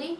मोदी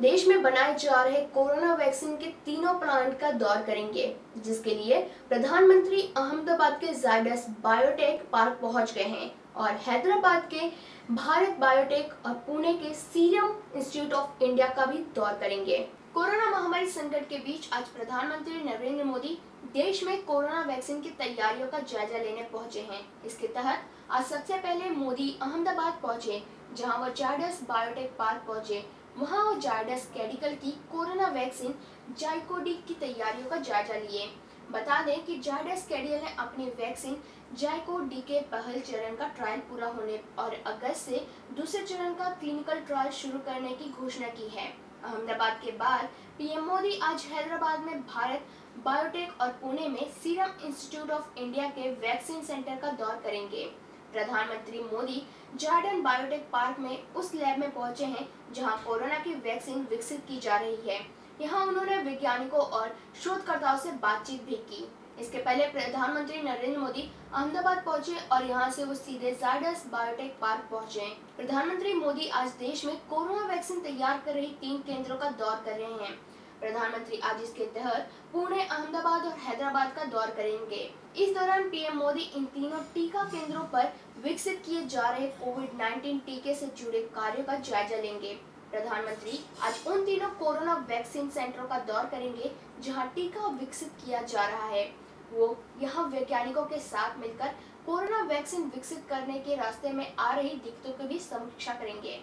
देश में बनाए जा रहे कोरोना वैक्सीन के तीनों प्लांट का दौर करेंगे, जिसके लिए प्रधानमंत्री अहमदाबाद के जायडस बायोटेक पार्क पहुँच गए हैं और हैदराबाद के भारत बायोटेक और पुणे के सीरम इंस्टीट्यूट ऑफ़ इंडिया का भी दौर करेंगे। कोरोना महामारी संकट के बीच आज प्रधानमंत्री नरेंद्र मोदी देश में कोरोना वैक्सीन की तैयारियों का जायजा लेने पहुँचे हैं। इसके तहत आज सबसे पहले मोदी अहमदाबाद पहुँचे, जहाँ वो जायडस बायोटेक पार्क पहुँचे। वहाँ जायडस कैडिकल की कोरोना वैक्सीन जाइकोडी की तैयारियों का जायजा लिए। बता दें कि जायडस कैडियल ने अपनी वैक्सीन जाइको डी के पहल चरण का ट्रायल पूरा होने और अगस्त से दूसरे चरण का क्लिनिकल ट्रायल शुरू करने की घोषणा की है। अहमदाबाद के बाद पीएम मोदी आज हैदराबाद में भारत बायोटेक और पुणे में सीरम इंस्टीट्यूट ऑफ़ इंडिया के वैक्सीन सेंटर का दौर करेंगे। प्रधानमंत्री मोदी जार्डन बायोटेक पार्क में उस लैब में पहुँचे हैं, जहाँ कोरोना की वैक्सीन विकसित की जा रही है। यहाँ उन्होंने वैज्ञानिकों और शोधकर्ताओं से बातचीत भी की। इसके पहले प्रधानमंत्री नरेंद्र मोदी अहमदाबाद पहुँचे और यहाँ से वो सीधे जायडस बायोटेक पार्क पहुँचे। प्रधानमंत्री मोदी आज देश में कोरोना वैक्सीन तैयार कर रही तीन केंद्रों का दौर कर रहे हैं। प्रधानमंत्री आज इसके तहत पुणे, अहमदाबाद और हैदराबाद का दौर करेंगे। इस दौरान पीएम मोदी इन तीनों टीका केंद्रों पर विकसित किए जा रहे कोविड 19 टीके से जुड़े कार्यों का जायजा लेंगे। प्रधानमंत्री आज उन तीनों कोरोना वैक्सीन सेंटरों का दौर करेंगे, जहाँ टीका विकसित किया जा रहा है। वो यहाँ वैज्ञानिकों के साथ मिलकर कोरोना वैक्सीन विकसित करने के रास्ते में आ रही दिक्कतों की भी समीक्षा करेंगे।